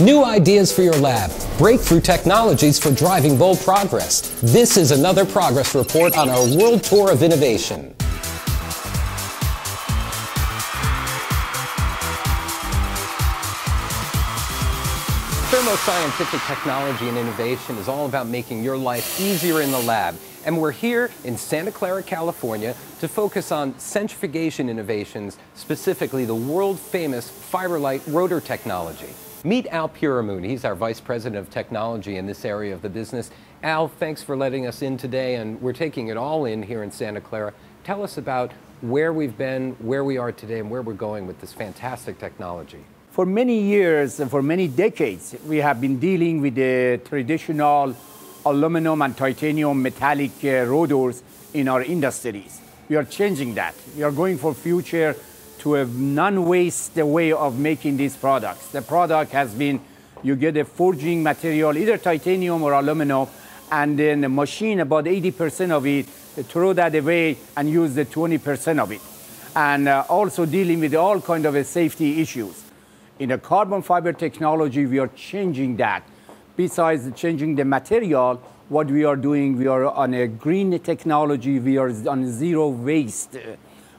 New ideas for your lab, breakthrough technologies for driving bold progress. This is another progress report on our world tour of innovation. Thermo Scientific Technology and Innovation is all about making your life easier in the lab. And we're here in Santa Clara, California to focus on centrifugation innovations, specifically the world famous Fiberlite rotor technology. Meet Al Piramoon. He's our Vice President of Technology in this area of the business. Al, thanks for letting us in today, and we're taking it all in here in Santa Clara. Tell us about where we've been, where we are today, and where we're going with this fantastic technology. For many years and for many decades, we have been dealing with the traditional aluminum and titanium metallic uh, in our industries. We are changing that. We are going for future to a non-waste way of making these products. The product has been, you get a forging material, either titanium or aluminum, and then the machine, about 80% of it, throw that away and use the 20% of it. And uh, also dealing with all kind of uh, safety issues. In the carbon fiber technology, we are changing that. Besides changing the material, what we are doing, we are on a green technology, we are on zero waste.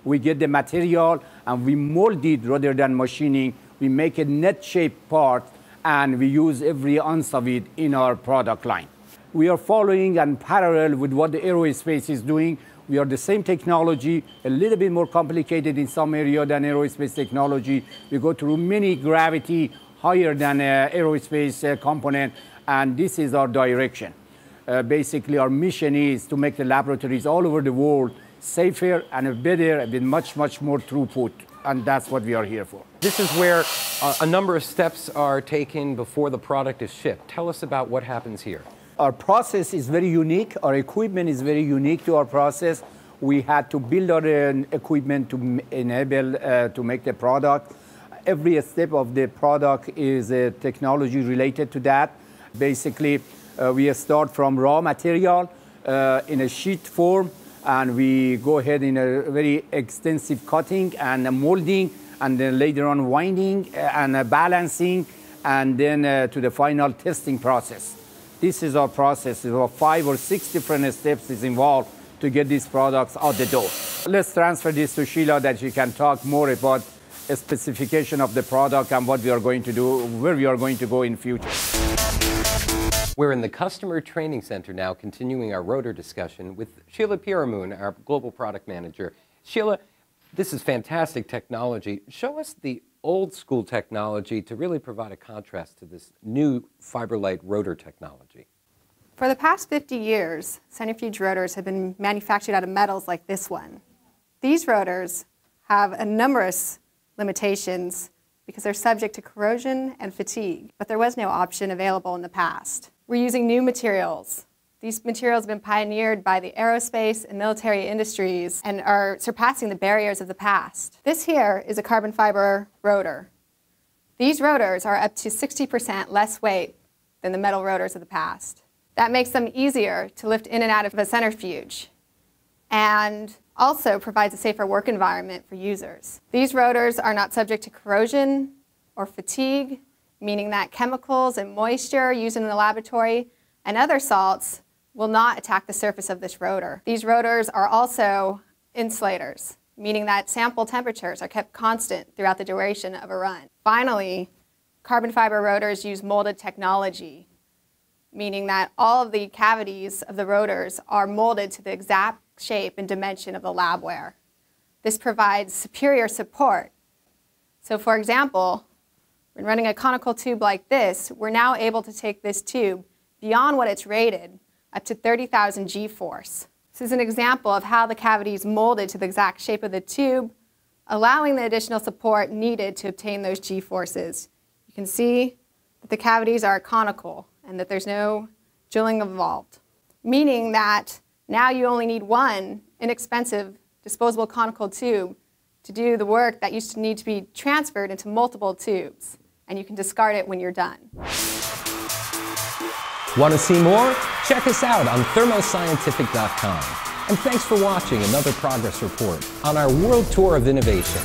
We get the material and we mold it rather than machining. We make a net shaped part and we use every ounce of it in our product line. We are following and parallel with what the aerospace is doing. We are the same technology, a little bit more complicated in some area than aerospace technology. We go through many gravity higher than uh, aerospace uh, component, and this is our direction. Uh, basically, our mission is to make the laboratories all over the world safer and a better with much, much more throughput. And that's what we are here for. This is where uh, a number of steps are taken before the product is shipped. Tell us about what happens here our process is very unique. Our equipment is very unique to our process. We had to build our uh, equipment to enable uh, to make the product. Every step of the product is a technology related to that. Basically, uh, we start from raw material uh, in a sheet form, and we go ahead in a very extensive cutting and molding, and then later on winding uh, and balancing, and then uh, to the final testing process. This is our process. There are five or six different steps is involved to get these products out the door. Let's transfer this to Sheila that she can talk more about specification of the product and what we are going to do, where we are going to go in future. We're in the Customer Training Center now, continuing our rotor discussion with Sheila Piramoon, our Global Product Manager. Sheila, this is fantastic technology. Show us the old school technology to really provide a contrast to this new Fiberlite rotor technology? For the past 50 years, centrifuge rotors have been manufactured out of metals like this one. These rotors have a numerous limitations because they're subject to corrosion and fatigue, but there was no option available in the past. We're using new materials these materials have been pioneered by the aerospace and military industries and are surpassing the barriers of the past. This here is a carbon fiber rotor. These rotors are up to 60% less weight than the metal rotors of the past. That makes them easier to lift in and out of a centrifuge and also provides a safer work environment for users. These rotors are not subject to corrosion or fatigue, meaning that chemicals and moisture used in the laboratory and other salts will not attack the surface of this rotor. These rotors are also insulators, meaning that sample temperatures are kept constant throughout the duration of a run. Finally, carbon fiber rotors use molded technology, meaning that all of the cavities of the rotors are molded to the exact shape and dimension of the labware. This provides superior support. So for example, when running a conical tube like this, we're now able to take this tube beyond what it's rated up to 30,000 g-force. This is an example of how the cavity is molded to the exact shape of the tube, allowing the additional support needed to obtain those g-forces. You can see that the cavities are conical and that there's no drilling involved, meaning that now you only need one inexpensive disposable conical tube to do the work that used to need to be transferred into multiple tubes, and you can discard it when you're done. Want to see more? Check us out on thermoscientific.com. And thanks for watching another progress report on our world tour of innovation.